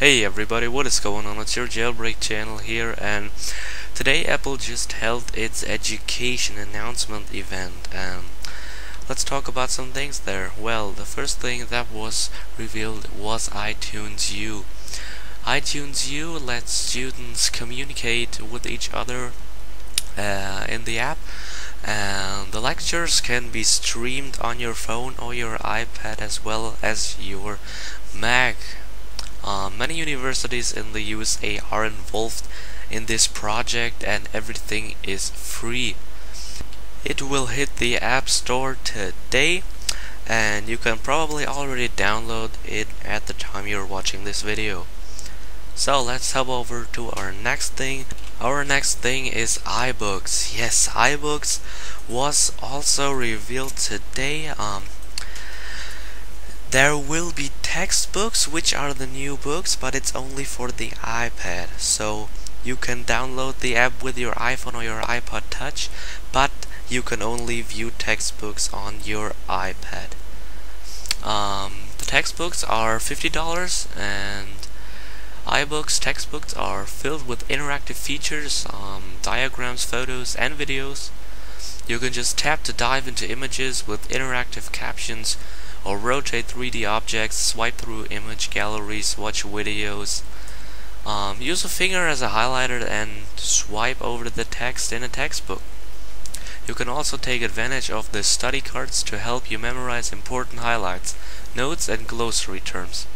Hey everybody, what is going on? It's your jailbreak channel here and today Apple just held its education announcement event and let's talk about some things there. Well, the first thing that was revealed was iTunes U. iTunes U lets students communicate with each other uh, in the app and the lectures can be streamed on your phone or your iPad as well as your Mac uh, many universities in the USA are involved in this project and everything is free. It will hit the App Store today and you can probably already download it at the time you're watching this video. So let's hop over to our next thing. Our next thing is iBooks. Yes, iBooks was also revealed today. Um, there will be textbooks, which are the new books, but it's only for the iPad. So you can download the app with your iPhone or your iPod Touch, but you can only view textbooks on your iPad. Um, the textbooks are $50 and iBooks textbooks are filled with interactive features, um, diagrams, photos, and videos. You can just tap to dive into images with interactive captions or rotate 3D objects, swipe through image galleries, watch videos. Um, use a finger as a highlighter and swipe over the text in a textbook. You can also take advantage of the study cards to help you memorize important highlights, notes and glossary terms.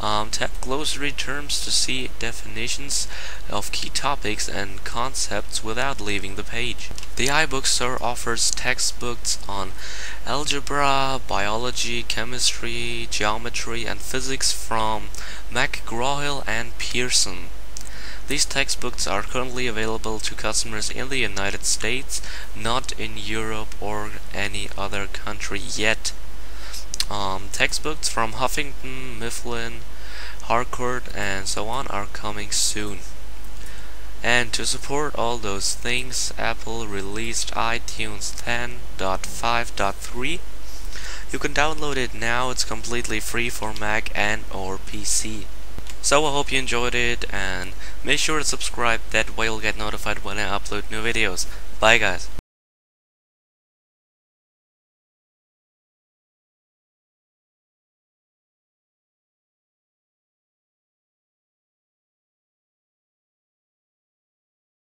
Um, tap glossary terms to see definitions of key topics and concepts without leaving the page. The iBook Store offers textbooks on algebra, biology, chemistry, geometry, and physics from McGraw-Hill and Pearson. These textbooks are currently available to customers in the United States, not in Europe or any other country yet. Textbooks from Huffington, Mifflin, Harcourt, and so on are coming soon. And to support all those things, Apple released iTunes 10.5.3. You can download it now, it's completely free for Mac and or PC. So I hope you enjoyed it and make sure to subscribe, that way you'll get notified when I upload new videos. Bye guys.